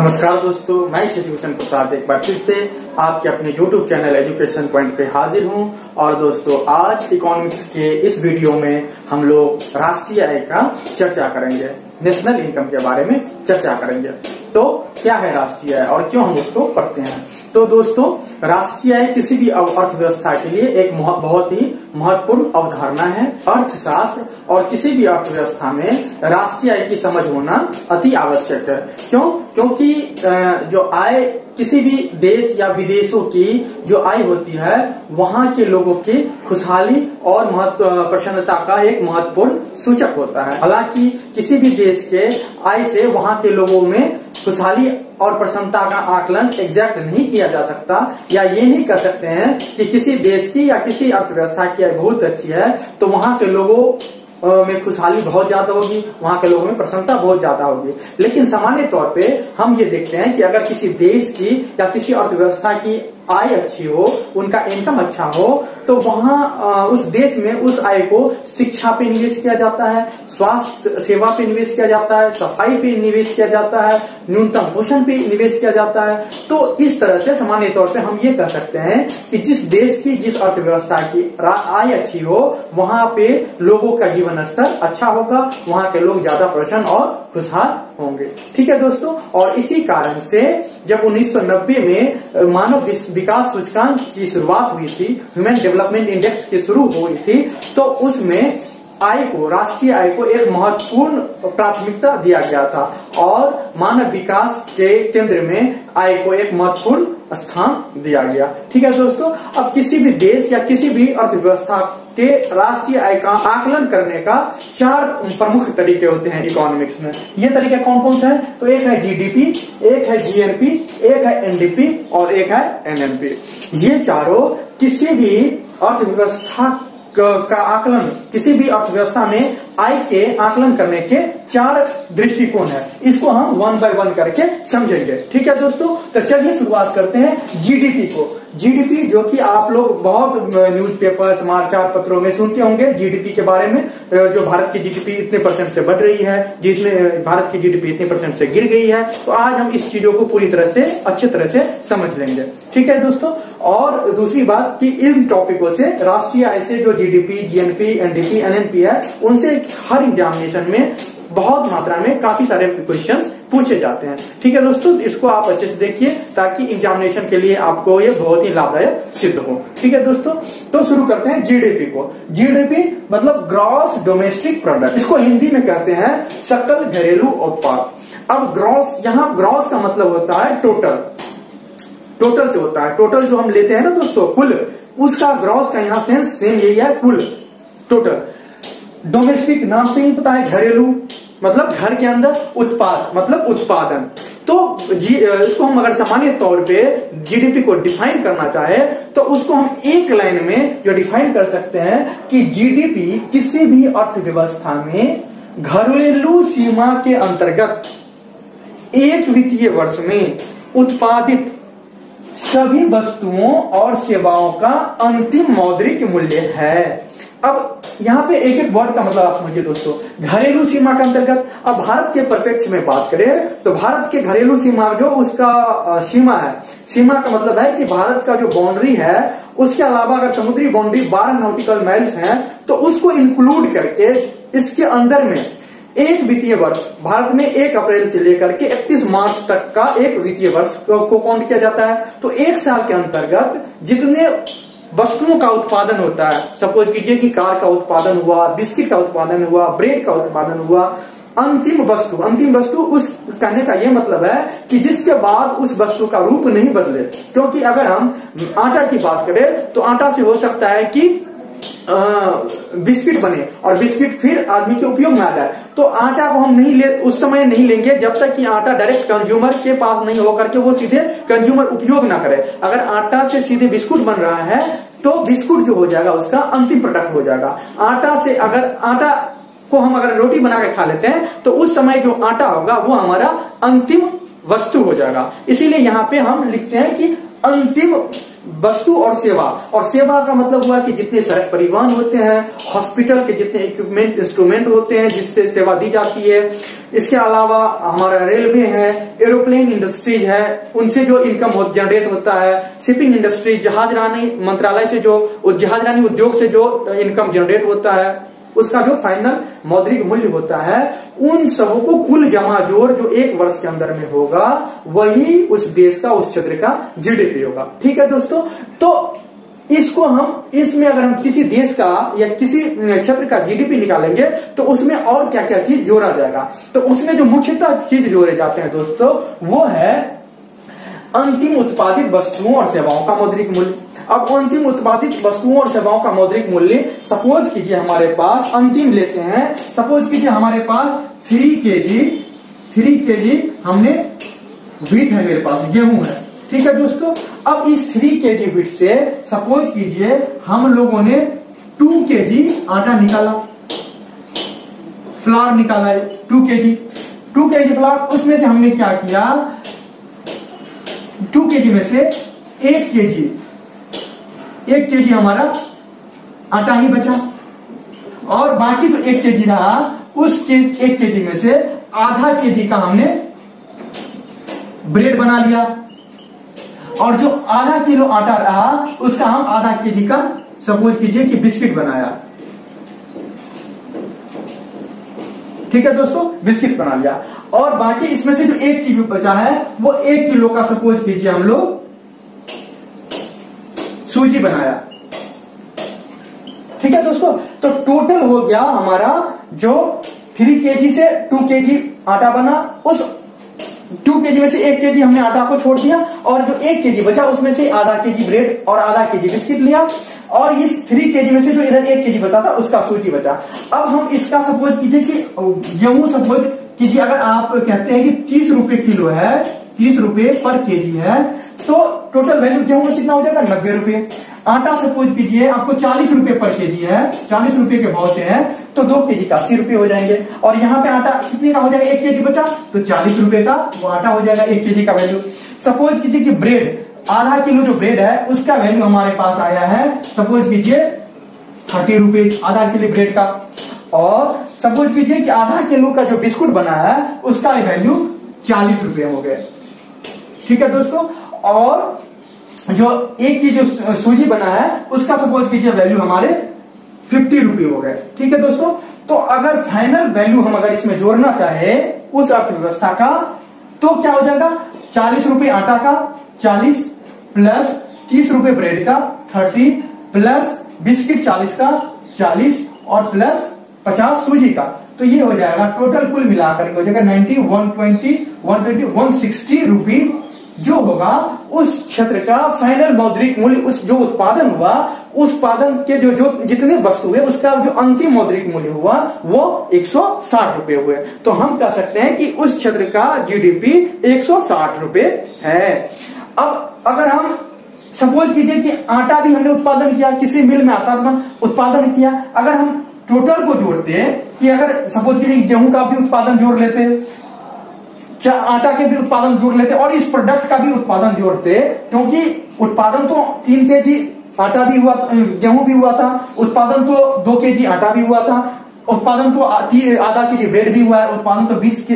नमस्कार दोस्तों, मैं शशिभूषण प्रसाद एक बार फिर से आपके अपने YouTube चैनल एजुकेशन पॉइंट पे हाजिर हूँ। और दोस्तों, आज इकोनॉमिक्स के इस वीडियो में हम लोग राष्ट्रीय आय का चर्चा करेंगे नेशनल इनकम के बारे में चर्चा करेंगे। तो क्या है राष्ट्रीय आय और क्यों हम उसको पढ़ते हैं? तो दोस्तों, राष्ट्रीय आय किसी भी अर्थव्यवस्था के लिए एक बहुत ही महत्वपूर्ण अवधारणा है। अर्थशास्त्र और किसी भी अर्थव्यवस्था में राष्ट्रीय आय की समझ होना अति आवश्यक है। क्यों? क्योंकि जो आय किसी भी देश या विदेशों की जो आय होती है, वहाँ के लोगों की खुशहाली और महत्व, प्रसन्नता का एक महत्वपूर्ण सूचक होता है। हालाँकि किसी भी देश के आय से वहाँ के लोगों में खुशहाली और प्रसन्नता का आकलन एग्जैक्ट नहीं किया जा सकता। या ये नहीं कर सकते हैं कि किसी देश की या किसी अर्थव्यवस्था की बहुत अच्छी है तो वहाँ के लोगों में खुशहाली बहुत ज़्यादा होगी, वहाँ के लोगों में प्रसन्नता बहुत ज़्यादा होगी। लेकिन सामान्य तौर पे हम ये देखते हैं कि अगर किसी देश की या किसी अर्थव्यवस्था की आय अच्छी हो, उनका इनकम अच्छा हो तो वहाँ उस देश में उस आय को शिक्षा पे निवेश किया जाता है, स्वास्थ्य सेवा पे निवेश किया जाता है, सफ़ाई पे निवेश किया जाता है, न्यूनतम पोषण पे निवेश किया जाता है। तो इस तरह से सामान्य तौर पे हम ये कह सकते हैं कि जिस देश की, जिस अर्थव्यवस्था की आय अच्छी हो, वहाँ पे लोगों का जीवन स्तर अच्छा होगा, वहाँ के लोग ज़्यादा प्रसन्न और खुशहाल होंगे। ठीक है दोस्तों? और इसी कारण से जब 1990 में, मानव विकास सूचकांक की शुरुआत हुई थी, ह्यूमन डेवलपमेंट इंडेक्स की शुरू हुई थी तो उसमें आय को, राष्ट्रीय आय को एक महत्वपूर्ण प्राथमिकता दिया गया था और मानव विकास के केंद्र में आय को एक महत्वपूर्ण स्थान दिया गया। ठीक है दोस्तों, अब किसी भी देश या किसी भी अर्थव्यवस्था के राष्ट्रीय आय का आकलन करने का चार प्रमुख तरीके होते हैं इकोनॉमिक्स में। ये तरीके कौन कौन से हैं? तो एक है जीडीपी एक है जीएनपी एक है एनडीपी और एक है एनएनपी ये चारों किसी भी अर्थव्यवस्था का आकलन, किसी भी अर्थव्यवस्था में आय के आकलन करने के चार दृष्टिकोण है। इसको हम वन बाय वन करके समझेंगे। ठीक है दोस्तों? तो चलिए शुरुआत करते हैं जीडीपी को। जीडीपी जो कि आप लोग बहुत न्यूज़पेपर समाचार पत्रों में सुनते होंगे। जीडीपी के बारे में जो भारत की जीडीपी इतने परसेंट से बढ़ रही है, जितने भारत की जीडीपी इतने परसेंट से गिर गई है तो आज हम इस चीज़ों को पूरी तरह से, अच्छे तरह से समझ लेंगे। ठीक है दोस्तों? और दूसरी बात कि इन टॉपिकों से राष्ट्रीय आय से जो जीडीपी जीएनपी एनडीपी एनएनपी है, उनसे हर एग्जामिनेशन में बहुत मात्रा में काफ़ी सारे क्वेश्चंस पूछे जाते हैं। ठीक है दोस्तों, इसको आप अच्छे से देखिए ताकि एग्जामिनेशन के लिए आपको ये बहुत ही लाभदायक सिद्ध हो। ठीक है दोस्तों तो शुरू करते हैं जीडीपी को। जीडीपी मतलब ग्रॉस डोमेस्टिक प्रोडक्ट इसको हिंदी में कहते हैं सकल घरेलू उत्पाद। अब ग्रॉस यहाँ ग्रॉस का मतलब होता है टोटल टोटल से होता है। टोटल जो हम लेते हैं ना दोस्तों, कुल, उसका ग्रॉस का यहाँ सेंस सेम यही है, कुल। टोटल डोमेस्टिक नाम से ही पता है, घरेलू। मतलब घर के अंदर उत्पाद मतलब उत्पादन। तो इसको हम अगर सामान्य तौर पे जीडीपी को डिफाइन करना चाहे तो उसको हम एक लाइन में जो डिफाइन कर सकते हैं कि जीडीपी किसी भी अर्थव्यवस्था में घरेलू सीमा के अंतर्गत एक वित्तीय वर्ष में उत्पादित सभी वस्तुओं और सेवाओं का अंतिम मौद्रिक मूल्य है। अब यहाँ पे एक एक वर्ड का मतलब आप समझिए दोस्तों। घरेलू सीमा के अंतर्गत अब भारत के प्रत्यक्ष में बात करें तो भारत के घरेलू सीमा जो उसका सीमा है। सीमा का मतलब है कि भारत का जो बाउंड्री है, उसके अलावा अगर समुद्री बाउंड्री बारह नॉटिकल माइल्स है तो उसको इंक्लूड करके इसके अंदर में एक वित्तीय वर्ष, भारत में एक अप्रैल से लेकर के 31 मार्च तक का एक वित्तीय वर्ष को काउंट किया जाता है। तो एक साल के अंतर्गत जितने वस्तुओं का उत्पादन होता है। सपोज़ कीजिए कि कार का उत्पादन हुआ, बिस्किट का उत्पादन हुआ, ब्रेड का उत्पादन हुआ, अंतिम वस्तु। अंतिम वस्तु उस कहने का यह मतलब है कि जिसके बाद उस वस्तु का रूप नहीं बदले। क्योंकि अगर हम आटा की बात करें तो आटा से हो सकता है कि बिस्किट बने और बिस्किट फिर आदमी के उपयोग में आ जाए तो आटा को हम नहीं ले, उस समय नहीं लेंगे जब तक कि आटा डायरेक्ट कंज्यूमर के पास नहीं होकर के वो सीधे कंज्यूमर उपयोग ना करे। अगर आटा से सीधे बिस्कुट बन रहा है तो बिस्कुट जो हो जाएगा, उसका अंतिम प्रोडक्ट हो जाएगा। आटा से अगर, आटा को हम अगर रोटी बना के खा लेते हैं तो उस समय जो आटा होगा, वो हमारा अंतिम वस्तु हो जाएगा। इसीलिए यहाँ पे हम लिखते हैं कि अंतिम वस्तु और सेवा। और सेवा का मतलब हुआ कि जितने सड़क परिवहन होते हैं हॉस्पिटल के जितने इक्विपमेंट इंस्ट्रूमेंट होते हैं जिससे सेवा दी जाती है। इसके अलावा हमारा रेलवे है एरोप्लेन इंडस्ट्रीज़ है उनसे जो इनकम हो, जनरेट होता है। शिपिंग इंडस्ट्री जहाजरानी मंत्रालय से जो जहाजरानी उद्योग से जो इनकम जनरेट होता है। उसका जो फाइनल मौद्रिक मूल्य होता है, उन सबों को कुल जमा जोड़ जो एक वर्ष के अंदर में होगा, वही उस देश का, उस क्षेत्र का जीडीपी होगा। ठीक है दोस्तों? तो इसको हम, इसमें अगर हम किसी देश का या किसी क्षेत्र का जीडीपी निकालेंगे तो उसमें और क्या क्या चीज़ जोड़ा जाएगा? तो उसमें जो मुख्यतः चीज़ जोड़े जाते हैं दोस्तों, वो है अंतिम उत्पादित वस्तुओं और सेवाओं का मौद्रिक मूल्य। अब अंतिम उत्पादित वस्तुओं और सेवाओं का मौद्रिक मूल्य सपोज़ कीजिए हमारे पास, अंतिम लेते हैं। सपोज़ कीजिए हमारे पास थ्री के जी थ्री के जी हमने वीट है मेरे पास, गेहूँ है। ठीक है दोस्तों? अब इस थ्री के जी वीट से सपोज़ कीजिए हम लोगों ने टू के जी आटा निकाला। फ्लावर निकाला है टू के जी टू के जी फ्लावर उसमें से हमने क्या किया? टू के जी में से एक के जी एक के जी हमारा आटा ही बचा। और बाकी तो एक के जी रहा, उस के एक के जी में से आधा के जी का हमने ब्रेड बना लिया। और जो आधा किलो आटा रहा, उसका हम आधा के जी का सपोज़ कीजिए कि बिस्किट बनाया। ठीक है दोस्तों? बिस्किट बना लिया। और बाकी इसमें से जो एक किलो बचा है, वो एक किलो का सपोज़ कीजिए हम लोग सूजी बनाया। ठीक है दोस्तों? तो टोटल हो गया हमारा जो थ्री केजी से टू केजी आटा बना। उस टू केजी में से एक केजी हमने आटा को छोड़ दिया और जो एक केजी बचा, उसमें से आधा केजी ब्रेड और आधा केजी बिस्किट लिया। और इस थ्री केजी में से जो इधर एक केजी बचा था, उसका सूजी बचा। अब हम इसका सपोज़ कीजिए कि, गेहूँ सपोज़ कीजिए, अगर आप कहते हैं कि तीस रुपए किलो है, तीस रुपए पर केजी है तो टोटल वैल्यू गेहूँ का कितना हो जाएगा? नब्बे रुपए। आटा सपोज़ कीजिए, आपको चालीस रुपए पर केजी है। चालीस रुपए के भाव से है तो दो केजी का अस्सी रुपए हो जाएँगे। और यहाँ पे आटा कितने का हो जाएगा? एक केजी बचा तो चालीस रुपए का, वो आटा हो जाएगा एक केजी का वैल्यू सपोज़ कीजिए कि ब्रेड आधा किलो जो ब्रेड है, उसका वैल्यू हमारे पास आया है सपोज़ कीजिए थर्टी रुपए, आधा किलो ब्रेड का। और सपोज़ कीजिए कि आधा किलो का जो बिस्कुट बना है, उसका वैल्यू चालीस रुपए हो गए। ठीक है दोस्तों? और जो एक की जो सूजी बना है, उसका सपोज़ कीजिए वैल्यू हमारे फिफ्टी रुपी हो गए। ठीक है दोस्तों? तो अगर फाइनल वैल्यू हम अगर इसमें जोड़ना चाहे, उस अर्थव्यवस्था का तो क्या हो जाएगा? चालीस रुपए आटा का, चालीस प्लस तीस रुपए ब्रेड का थर्टी प्लस बिस्किट चालीस का, चालीस और प्लस पचास सूजी का। तो ये हो जाएगा टोटल कुल मिलाकर हो जाएगा ninety one twenty one twenty one sixty rupees जो होगा, उस क्षेत्र का फाइनल मौद्रिक मूल्य, उस जो उत्पादन हुआ, उस उत्पादन के जो जो जितने वस्तु हुए, उसका जो अंतिम मौद्रिक मूल्य हुआ, वो एक सौ साठ रुपए हुए। तो हम कह सकते हैं कि उस क्षेत्र का जीडीपी एक सौ साठ रुपए है। अब अगर हम सपोज़ कीजिए कि आटा भी हमने उत्पादन किया, किसी मिल में आटा उत्पादन किया, अगर हम टोटल को जोड़ते हैं, कि अगर सपोज़ कीजिए गेहूँ का भी उत्पादन जोड़ लेते हैं आटा के भी उत्पादन जोड़ लेते और इस प्रोडक्ट का भी उत्पादन जोड़ते, क्योंकि उत्पादन तो तीन के जी आटा भी हुआ, गेहूँ भी हुआ था, उत्पादन तो दो के जी आटा भी हुआ था, उत्पादन तो आधा के जी ब्रेड भी हुआ है, उत्पादन तो बीस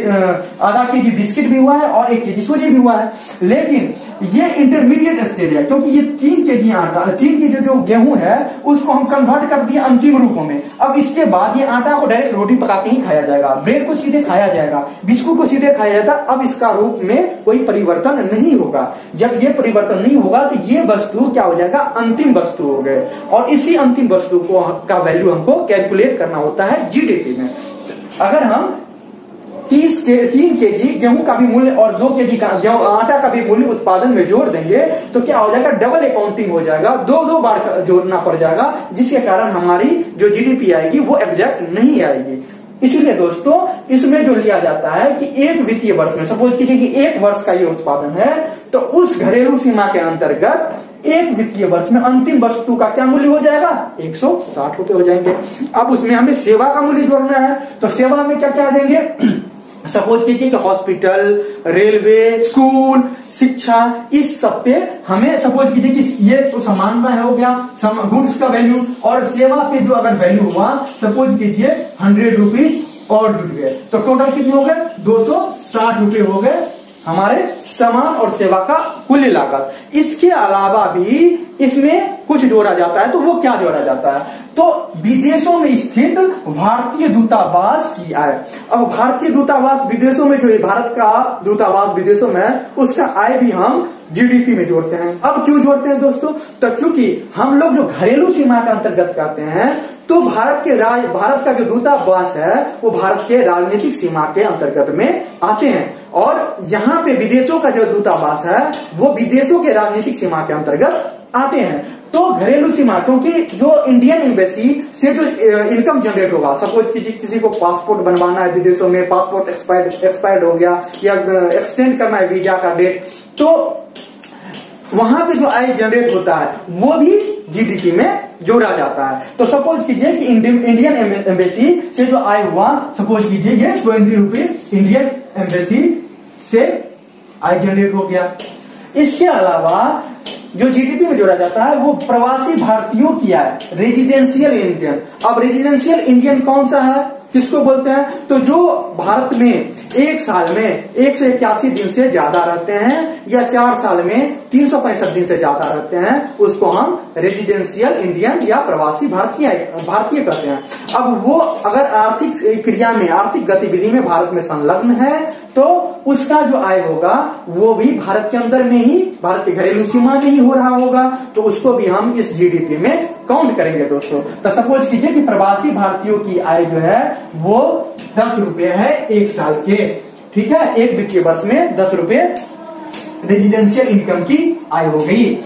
आधा के जी बिस्किट भी हुआ है और एक के जी सूजी भी हुआ है। लेकिन ये इंटरमीडिएट स्टेज है, क्योंकि ये तीन के जी आटा, तीन के जो गेहूँ है, उसको हम कन्वर्ट कर दिए अंतिम रूपों में। अब इसके बाद ये आटा को डायरेक्ट रोटी पका के ही खाया जाएगा। ब्रेड को सीधे खाया जाएगा बिस्कुट को सीधे खाया जाता, अब इसका रूप में कोई परिवर्तन नहीं होगा। जब ये परिवर्तन नहीं होगा तो ये वस्तु क्या हो जाएगा? अंतिम वस्तु हो गए। और इसी अंतिम वस्तु को का वैल्यू हमको कैलकुलेट करना होता है जीडीपी में। अगर हम तीस के, तीन के जी गेहूँ का भी मूल्य और दो के जी का आटा का भी मूल्य उत्पादन में जोड़ देंगे तो क्या हो जाएगा? डबल अकाउंटिंग हो जाएगा, दो दो बार जोड़ना पड़ जाएगा, जिसके कारण हमारी जो जीडीपी आएगी वो एग्जैक्ट नहीं आएगी। इसीलिए दोस्तों, इसमें जो लिया जाता है कि एक वित्तीय वर्ष में सपोज़ कीजिए कि एक वर्ष का ये उत्पादन है तो उस घरेलू सीमा के अंतर्गत एक वित्तीय वर्ष में अंतिम वस्तु का क्या मूल्य हो जाएगा? एक सौ साठ रुपए हो जाएँगे। अब उसमें हमें सेवा का मूल्य जोड़ना है तो सेवा में क्या क्या देंगे? सपोज़ कीजिए कि हॉस्पिटल रेलवे स्कूल शिक्षा, इस सब पे हमें सपोज़ कीजिए कि ये तो सामान का हो गया गुड्स का वैल्यू और सेवा पे जो अगर वैल्यू हुआ सपोज़ कीजिए हंड्रेड रुपीज़ और जुड़ गए। तो टोटल कितने हो गए? दो सौ साठ रुपए हो गए। हमारे सामान और सेवा का कुल लागत इसके अलावा भी इसमें कुछ जोड़ा जाता है तो वो क्या जोड़ा जाता है? तो विदेशों में स्थित भारतीय दूतावास की आय। अब भारतीय दूतावास विदेशों में जो है भारत का दूतावास विदेशों में उसका आय भी हम जीडीपी में जोड़ते हैं। अब क्यों जोड़ते हैं दोस्तों? तो चूँकि हम लोग जो घरेलू सीमा के अंतर्गत करते हैं तो भारत के राज, भारत का जो दूतावास है, वो भारत के राजनीतिक सीमा के अंतर्गत में आते हैं। और यहाँ पे विदेशों का जो दूतावास है, वो विदेशों के राजनीतिक सीमा के अंतर्गत आते हैं। तो घरेलू सीमा, क्योंकि जो इंडियन एम्बेसी से जो इनकम जनरेट होगा, सपोज़ किसी किसी को पासपोर्ट बनवाना है विदेशों में, पासपोर्ट एक्सपायर्ड एक्सपायर्ड हो गया, या एक्सटेंड करना है वीज़ा का डेट तो वहाँ पे जो आय जनरेट होता है, वो भी जीडीपी में जोड़ा जाता है। तो सपोज़ कीजिए कि इंडियन एम्बेसी से जो आय हुआ सपोज़ कीजिए ये ट्वेंटी रुपीज़ इंडियन एम्बेसी से आय जनरेट हो गया। इसके अलावा जो जीडीपी में जोड़ा जाता है, वो प्रवासी भारतीयों की आय रेजिडेंशियल इंडियन अब रेजिडेंशियल इंडियन कौन सा है? किसको बोलते हैं? तो जो भारत में एक साल में एक सौ इक्यासी दिन से ज़्यादा रहते हैं या चार साल में तीन सौ पैंसठ दिन से ज़्यादा रहते हैं, उसको हम रेजिडेंशियल इंडियन या प्रवासी भारतीय भारतीय कहते हैं। अब वो अगर आर्थिक क्रिया में, आर्थिक गतिविधि में भारत में संलग्न है तो उसका जो आय होगा, वो भी भारत के अंदर में ही, भारत के घरेलू सीमा में ही हो रहा होगा। तो उसको भी हम इस जीडीपी में काउंट करेंगे दोस्तों? तो सपोज़ कीजिए कि प्रवासी भारतीयों की आय जो है, वो दस रुपए है एक साल के। ठीक है? एक वित्तीय वर्ष में दस रुपए रेजिडेंशियल इनकम की आय हो गई।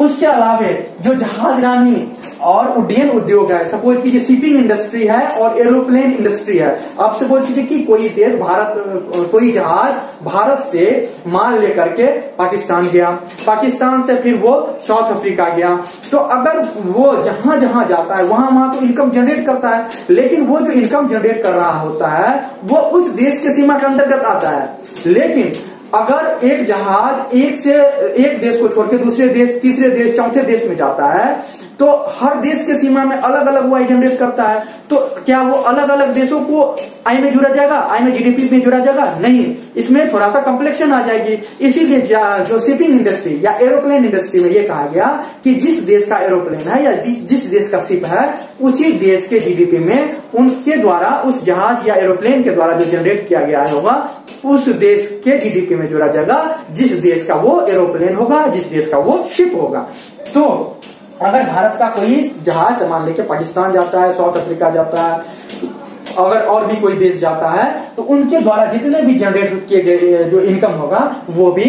उसके अलावे जो जहाज़ रानी और उड्डयन उद्योग है। सपोज़ कीजिए शिपिंग इंडस्ट्री है और एरोप्लेन इंडस्ट्री है। आप सपोज़ कीजिए कि कोई देश भारत, कोई जहाज़ भारत से माल लेकर के पाकिस्तान गया। पाकिस्तान से फिर वो साउथ अफ्रीका गया। तो अगर वो जहाँ जहाँ जाता है, वहाँ वहाँ तो इनकम जनरेट करता है। लेकिन वो जो इनकम जनरेट कर रहा होता है, वो उस देश के सीमा के अंतर्गत आता है। लेकिन अगर एक जहाज़ एक से एक देश को छोड़ के दूसरे देश, तीसरे देश, चौथे देश में जाता है तो हर देश के सीमा में अलग अलग वो आई जनरेट करता है। तो क्या वो अलग अलग देशों को आई में जुड़ा जाएगा? आई में जीडीपी में जुड़ा जाएगा? नहीं। इसमें थोड़ा सा कम्प्लेक्शन आ जाएगी। इसीलिए जो शिपिंग इंडस्ट्री या एरोप्लेन इंडस्ट्री में ये कहा गया कि जिस देश का एरोप्लेन है या जिस देश का शिप है, उसी देश के जीडीपी में उनके द्वारा, उस जहाज़ या एरोप्लेन के द्वारा जो जनरेट किया गया होगा, उस देश के जीडीपी में जोड़ा जाएगा। जिस देश का वो एरोप्लेन होगा, जिस देश का वो शिप होगा। तो अगर भारत का कोई जहाज़ मान लेके पाकिस्तान जाता है, साउथ अफ्रीका जाता है, अगर और भी कोई देश जाता है तो उनके द्वारा जितने भी जनरेट किए गए, जो इनकम होगा, वो भी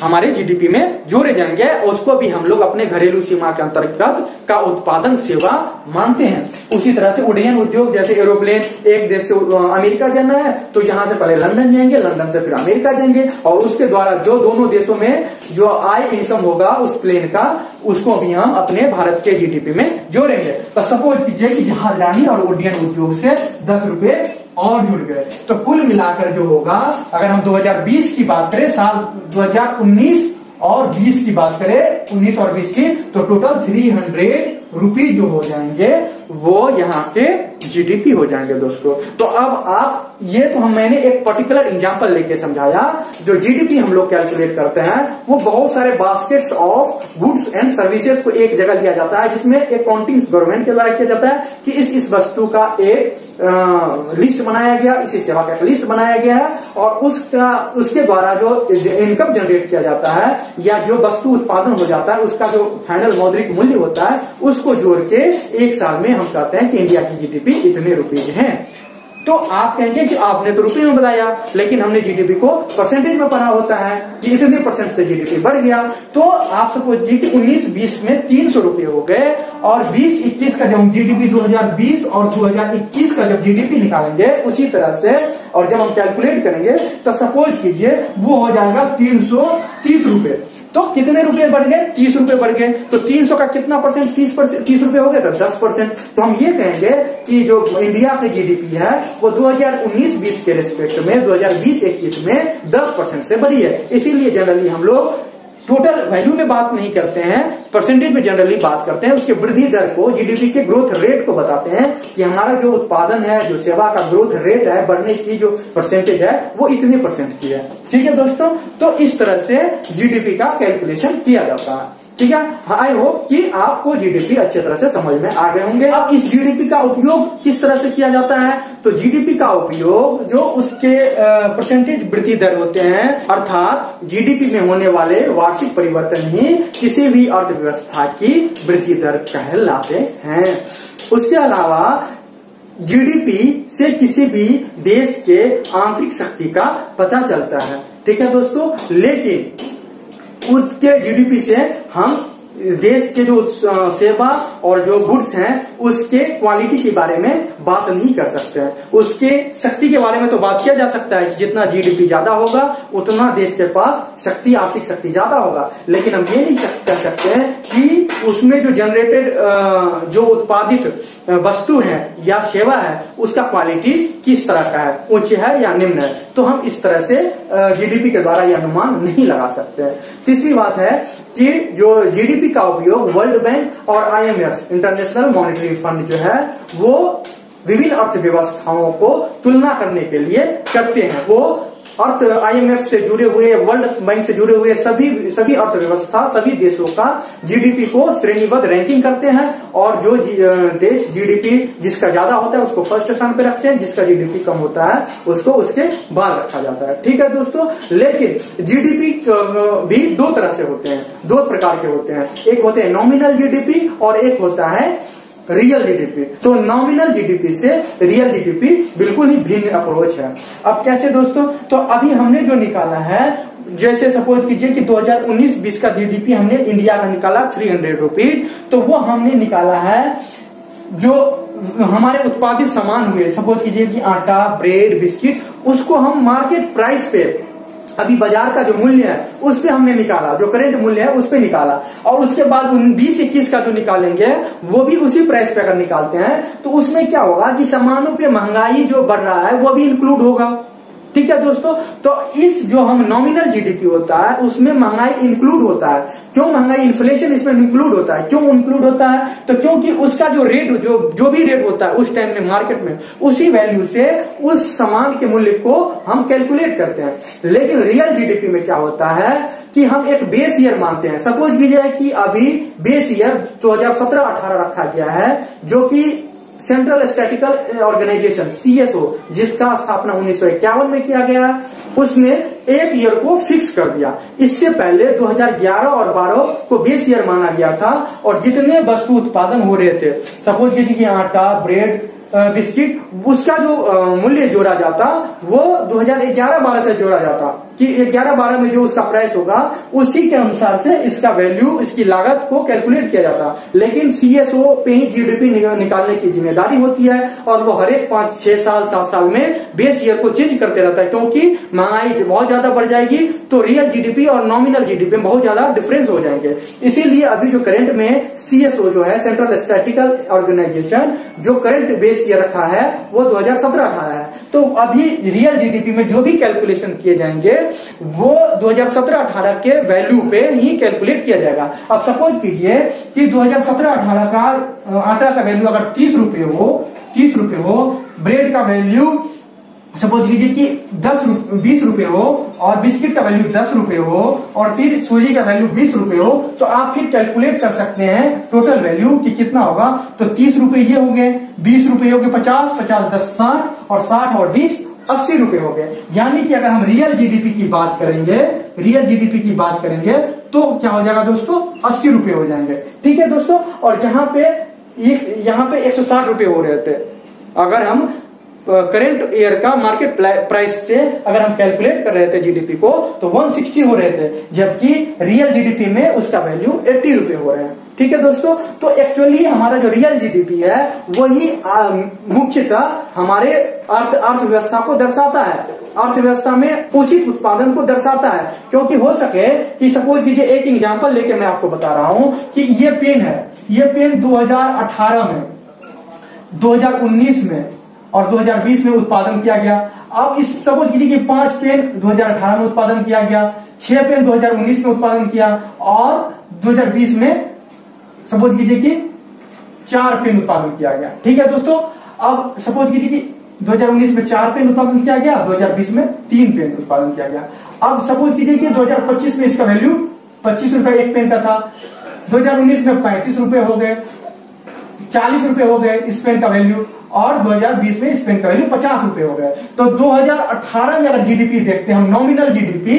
हमारे जीडीपी में जोड़े जाएँगे, उसको भी हम लोग अपने घरेलू सीमा के अंतर्गत का उत्पादन सेवा मानते हैं। उसी तरह से उड्डयन उद्योग, जैसे एरोप्लेन, एक देश से अमेरिका जाना है तो यहाँ से पहले लंदन जाएँगे, लंदन से फिर अमेरिका जाएँगे, और उसके द्वारा जो दोनों देशों में जो आय इनकम होगा उस प्लेन का, उसको भी हम अपने भारत के जीडीपी में जोड़ेंगे। तो सपोज़ कीजिए कि जहाज़ रानी और उड्डयन उद्योग से दस रुपए और जुड़ गए। तो कुल मिलाकर जो होगा, अगर हम 2020 की बात करें, साल 2019 और 20 की बात करें 19 और 20 की तो टोटल 300 रुपीज़ जो हो जाएँगे, वो यहाँ के जीडीपी हो जाएँगे दोस्तों। तो अब आप ये तो हम मैंने एक पर्टिकुलर एग्जांपल लेके समझाया जो जीडीपी हम लोग कैलकुलेट करते हैं। वो बहुत सारे baskets of goods and services को एक जगह लिया जाता है जिसमें एक काउंटिंग गवर्नमेंट के द्वारा किया जाता है कि इस इस वस्तु का एक आ, लिस्ट बनाया गया इसी सेवा का लिस्ट बनाया गया है और उसका उसके द्वारा जो इनकम जनरेट किया जाता है या जो वस्तु उत्पादन हो जाता है उसका जो फाइनल मौद्रिक मूल्य होता है उसको जोड़ के एक साल में हम कहते हैं कि इंडिया की जीडीपी इतने रुपीज़ हैं। तो आप कहेंगे कि आपने तो रुपए में बताया, लेकिन हमने जीडीपी को परसेंटेज में पढ़ा होता है कि इतने परसेंट से जीडीपी बढ़ गया। तो आप सपोज़ जी कि 19-20 में तीन सौ रुपए हो गए और 20-21 का जब हम जीडीपी 2020 और 2021 का जब जीडीपी निकालेंगे उसी तरह से, और जब हम कैलकुलेट करेंगे तो सपोज़ कीजिए वो हो जाएगा तीन सौ तीस रुपए तो कितने रुपए बढ़ गए? तीस रुपए बढ़ गए। तो तीन सौ का कितना परसेंट तीस परसेंट तीस रुपए हो गए तो दस परसेंट तो हम ये कहेंगे कि जो इंडिया की जीडीपी है, वो 2019-20 के रेस्पेक्ट में 2020-21 में 10 परसेंट से बढ़ी है। इसीलिए जनरली हम लोग टोटल वैल्यू में बात नहीं करते हैं परसेंटेज में जनरली बात करते हैं, उसके वृद्धि दर को जीडीपी के ग्रोथ रेट को बताते हैं कि हमारा जो उत्पादन है, जो सेवा का ग्रोथ रेट है, बढ़ने की जो परसेंटेज है, वो इतने परसेंट की है। ठीक है दोस्तों? तो इस तरह से जीडीपी का कैलकुलेशन किया जाता है। ठीक है? आई होप कि आपको जीडीपी अच्छे तरह से समझ में आ गए होंगे। अब इस जीडीपी का उपयोग किस तरह से किया जाता है? तो जीडीपी का उपयोग जो उसके परसेंटेज वृद्धि दर होते हैं, अर्थात जीडीपी में होने वाले वार्षिक परिवर्तन ही किसी भी अर्थव्यवस्था की वृद्धि दर कहलाते हैं। उसके अलावा जीडीपी से किसी भी देश के आंतरिक शक्ति का पता चलता है। ठीक है दोस्तों? लेकिन उसके जीडीपी से हम देश के जो सेवा और जो गुड्स हैं, उसके क्वालिटी के बारे में बात नहीं कर सकते। हैं उसके शक्ति के बारे में तो बात किया जा सकता है कि जितना जीडीपी ज़्यादा होगा, उतना देश के पास शक्ति, आर्थिक शक्ति ज़्यादा होगा। लेकिन हम ये नहीं कह सकते हैं कि उसमें जो जनरेटेड जो उत्पादित वस्तु है या सेवा है, उसका क्वालिटी किस तरह का है? उच्च है या निम्न है? तो हम इस तरह से जीडीपी के द्वारा यह अनुमान नहीं लगा सकते तीसरी बात है कि जो जीडीपी का उपयोग वर्ल्ड बैंक और आईएमएफ इंटरनेशनल मॉनिटरी फंड जो है, वो विभिन्न अर्थव्यवस्थाओं को तुलना करने के लिए करते हैं। वो अर्थ आईएमएफ से जुड़े हुए वर्ल्ड बैंक से जुड़े हुए सभी सभी अर्थव्यवस्था, सभी देशों का जीडीपी को श्रेणीबद्ध रैंकिंग करते हैं और जो देश जीडीपी जिसका ज़्यादा होता है उसको फ़र्स्ट स्थान पे रखते हैं, जिसका जीडीपी कम होता है उसको उसके बाद रखा जाता है। ठीक है दोस्तों? लेकिन जीडीपी भी दो तरह से होते हैं, दो प्रकार के होते हैं। एक होते हैं नॉमिनल जीडीपी और एक होता है रियल जीडीपी तो नॉमिनल जीडीपी से रियल जीडीपी बिल्कुल ही भिन्न अप्रोच है। अब कैसे दोस्तों? तो अभी हमने जो निकाला है, जैसे सपोज़ कीजिए कि 2019-20 का जीडीपी हमने इंडिया का निकाला थ्री हंड्रेड तो वो हमने निकाला है जो हमारे उत्पादित सामान हुए। सपोज़ कीजिए कि आटा ब्रेड बिस्किट उसको हम मार्केट प्राइस पे अभी बाज़ार का जो मूल्य है, उस पर हमने निकाला। जो करेंट मूल्य है, उस पर निकाला। और उसके बाद उन बीस इक्कीस का जो निकालेंगे, वो भी उसी प्राइस पे अगर निकालते हैं तो उसमें क्या होगा कि सामानों पे महँगाई जो बढ़ रहा है, वो भी इंक्लूड होगा। ठीक है दोस्तों? तो इस जो हम नॉमिनल जीडीपी होता है, उसमें महँगाई इंक्लूड होता है। क्यों महँगाई इन्फ्लेशन इसमें इंक्लूड होता है? क्यों इंक्लूड होता है? तो क्योंकि उसका जो रेट जो जो भी रेट होता है उस टाइम में मार्केट में, उसी वैल्यू से उस सामान के मूल्य को हम कैलकुलेट करते हैं। लेकिन रियल जीडीपी में क्या होता है कि हम एक बेस ईयर मानते हैं। सपोज़ कीजिए कि अभी बेस ईयर 2017-18 रखा गया है, जो कि सेंट्रल स्टैटिकल ऑर्गेनाइजेशन सीएसओ जिसका स्थापना उन्नीस सौ इक्यावन में किया गया, उसने एक ईयर को फिक्स कर दिया। इससे पहले 2011 और 12 को बेस ईयर माना गया था और जितने वस्तु उत्पादन हो रहे थे, सपोज़ कीजिए कि आटा ब्रेड बिस्किट, उसका जो मूल्य जोड़ा जाता, वो 2011-12 से जोड़ा जाता। कि 11-12 में जो उसका प्राइस होगा, उसी के अनुसार से इसका वैल्यू इसकी लागत को कैलकुलेट किया जाता लेकिन सीएसओ पे ही जीडीपी निकालने की ज़िम्मेदारी होती है और वो हरेक पाँच, छह साल, सात साल में बेस ईयर को चेंज करते रहता है, क्योंकि महँगाई बहुत ज़्यादा बढ़ जाएगी तो रियल जीडीपी और नॉमिनल जीडीपी में बहुत ज़्यादा डिफरेंस हो जाएँगे। इसीलिए अभी जो करंट में सीएसओ जो है सेंट्रल स्टैटिकल ऑर्गेनाइजेशन जो करंट बेस ईयर रखा है, वो दो हज़ार है। तो अभी रियल जीडीपी में जो भी कैलकुलेशन किए जाएँगे वो 2017-18 के वैल्यू पे ही कैलकुलेट किया जाएगा। अब सपोज़ कीजिए कि 2017-18 का आटा का वैल्यू अगर तीस रुपए हो, तीस रुपए हो ब्रेड का वैल्यू सपोज़ कीजिए कि दस बीस रुपए हो, और बिस्किट का वैल्यू दस रुपए हो, और फिर सूजी का वैल्यू बीस रुपए हो तो आप फिर कैलकुलेट कर सकते हैं टोटल वैल्यू कि कितना होगा। तो तीस रुपए ये हो गए बीस रुपए हो गए पचास पचास दस साठ, और साठ और बीस अस्सी रुपए हो गए। यानी कि अगर हम रियल जीडीपी की बात करेंगे रियल जीडीपी की बात करेंगे तो क्या हो जाएगा दोस्तों? अस्सी रुपए हो जाएँगे। ठीक है दोस्तों? और जहाँ पे यहाँ पे एक सौ साठ रुपए हो रहे थे। अगर हम करेंट ईयर का मार्केट प्राइस से अगर हम कैलकुलेट कर रहे थे जीडीपी को तो 160 हो रहे थे। जबकि रियल जीडीपी में उसका वैल्यू 80 रुपए हो रहे हैं। ठीक है दोस्तों? तो एक्चुअली हमारा जो रियल जीडीपी है, वही मुख्यतः हमारे अर्थ, अर्थव्यवस्था को दर्शाता है। अर्थव्यवस्था में उचित उत्पादन को दर्शाता है। क्योंकि हो सके कि सपोज़ कीजिए एक एग्जांपल लेके मैं आपको बता रहा हूँ कि ये पेन है। ये पेन 2018 में 2019 में और 2020 में उत्पादन किया गया। अब इस सपोज़ कीजिए कि पाँच पेन 2018 में उत्पादन किया गया, छह पेन 2019 में उत्पादन किया और 2020 में सपोज़ कीजिए कि चार पेन उत्पादन किया गया। ठीक है दोस्तों? अब सपोज़ कीजिए कि 2019 में चार पेन उत्पादन किया गया 2020 में तीन पेन उत्पादन किया गया। अब सपोज़ कीजिए कि 2025 में इसका वैल्यू पच्चीस रुपए एक पेन का था। 2019 में पैंतीस रुपए हो गए, चालीस रुपए हो गए इस पेन का वैल्यू और 2020 में इस पेन का वैल्यू पचास रुपए हो गए। तो 2018 में अगर जीडीपी देखते हैं, हम नॉमिनल जीडीपी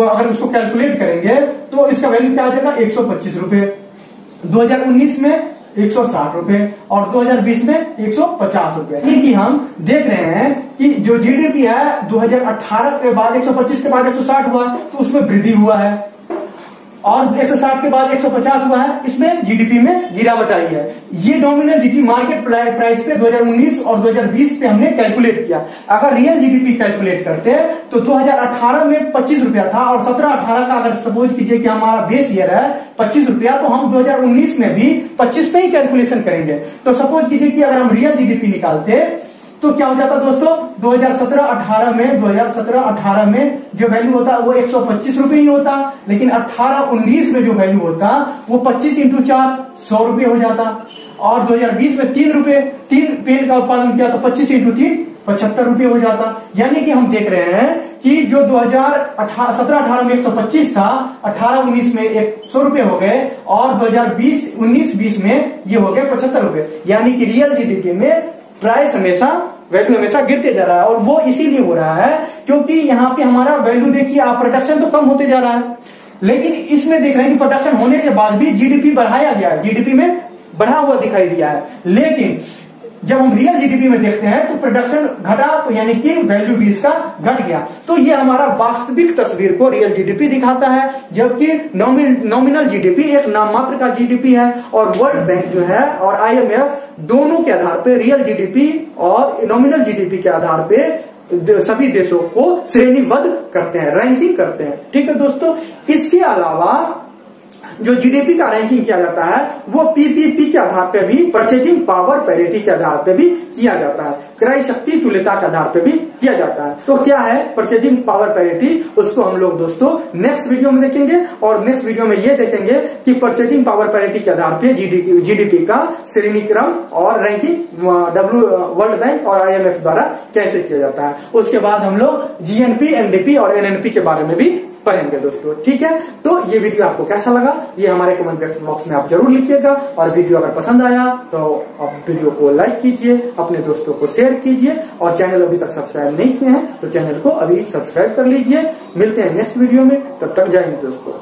अगर उसको कैलकुलेट करेंगे तो इसका वैल्यू क्या आ जाएगा? एक सौ पच्चीस रुपए। दो हज़ार उन्नीस में एक सौ और 2020 में एक सौ पचास कि हम देख रहे हैं कि जो जीडीपी है 2018 के बाद 125 के बाद 160 हुआ तो उसमें वृद्धि हुआ है। और 160 के बाद 150 हुआ है। इसमें जीडीपी में गिरावट आई है। ये नॉमिनल जीडीपी मार्केट प्राइस पे 2019 और 2020 पे हमने कैलकुलेट किया। अगर रियल जीडीपी कैलकुलेट करते तो 2018 में पच्चीस रुपया था और 17 18 का अगर सपोज़ कीजिए कि हमारा बेस ईयर है, पच्चीस रुपया तो हम 2019 में भी 25 पे ही कैलकुलेशन करेंगे। तो सपोज़ कीजिए कि अगर हम रियल जीडीपी निकालते तो क्या हो जाता दोस्तों? 2017-18 में 2017-18 में जो वैल्यू होता, वो एक सौ ही होता, लेकिन 18-19 में जो वैल्यू होता, वो 25 इंटू चार सौ रुपए हो जाता। और 2020 में तीन रुपए तीन पेन का उत्पादन किया तो 25 इंटू तीन, पचहत्तर रुपए हो जाता। यानी कि हम देख रहे हैं कि जो 2017 18 में 125 था 18 19 में एक सौ रुपए हो गए, और 2020 19 20 में ये हो गए पचहत्तर रुपए यानी कि रियल जीडीपी में प्राइस हमेशा वैल्यू हमेशा गिरते जा रहा है और वो इसीलिए हो रहा है क्योंकि यहाँ पे हमारा वैल्यू देखिए, आप प्रोडक्शन तो कम होते जा रहा है। लेकिन इसमें देख रहे हैं कि प्रोडक्शन होने के बाद भी जीडीपी बढ़ाया गया है। जीडीपी में बढ़ा हुआ दिखाई दिया है। लेकिन जब हम रियल जीडीपी में देखते हैं तो प्रोडक्शन घटा तो यानी कि वैल्यू भी इसका घट गया। तो ये हमारा वास्तविक तस्वीर को रियल जीडीपी दिखाता है, जबकि नॉमिनल जीडीपी एक नाम मात्र का जीडीपी है, और वर्ल्ड बैंक जो है, और आईएमएफ दोनों के आधार पे रियल जीडीपी और नॉमिनल जीडीपी के आधार पे सभी देशों को श्रेणीबद्ध करते हैं रैंकिंग करते हैं। ठीक है दोस्तों? इसके अलावा जो जीडीपी का रैंकिंग किया जाता है, वो पीपीपी के आधार पे भी परचेजिंग पावर पैरिटी के आधार पर भी किया जाता है। क्रय शक्ति तुल्यता के आधार पर भी किया जाता है। तो क्या है परचेजिंग पावर पैरिटी उसको हम लोग दोस्तों नेक्स्ट वीडियो में देखेंगे और नेक्स्ट वीडियो में ये देखेंगे कि परचेजिंग पावर पैरिटी के आधार पे जीडीपी का श्रेणी क्रम और रैंकिंग डब्ल्यू वर्ल्ड बैंक और आईएमएफ द्वारा कैसे किया जाता है। उसके बाद हम लोग जीएनपी एनडीपी और एनएनपी के बारे में भी पढ़ेंगे दोस्तों, ठीक है? तो ये वीडियो आपको कैसा लगा? ये हमारे कमेंट बॉक्स में आप ज़रूर लिखिएगा। और वीडियो अगर पसंद आया तो आप वीडियो को लाइक कीजिए, अपने दोस्तों को शेयर कीजिए। और चैनल अभी तक सब्सक्राइब नहीं किए हैं तो चैनल को अभी सब्सक्राइब कर लीजिए। मिलते हैं नेक्स्ट वीडियो में, तब तक जाएँगे दोस्तों।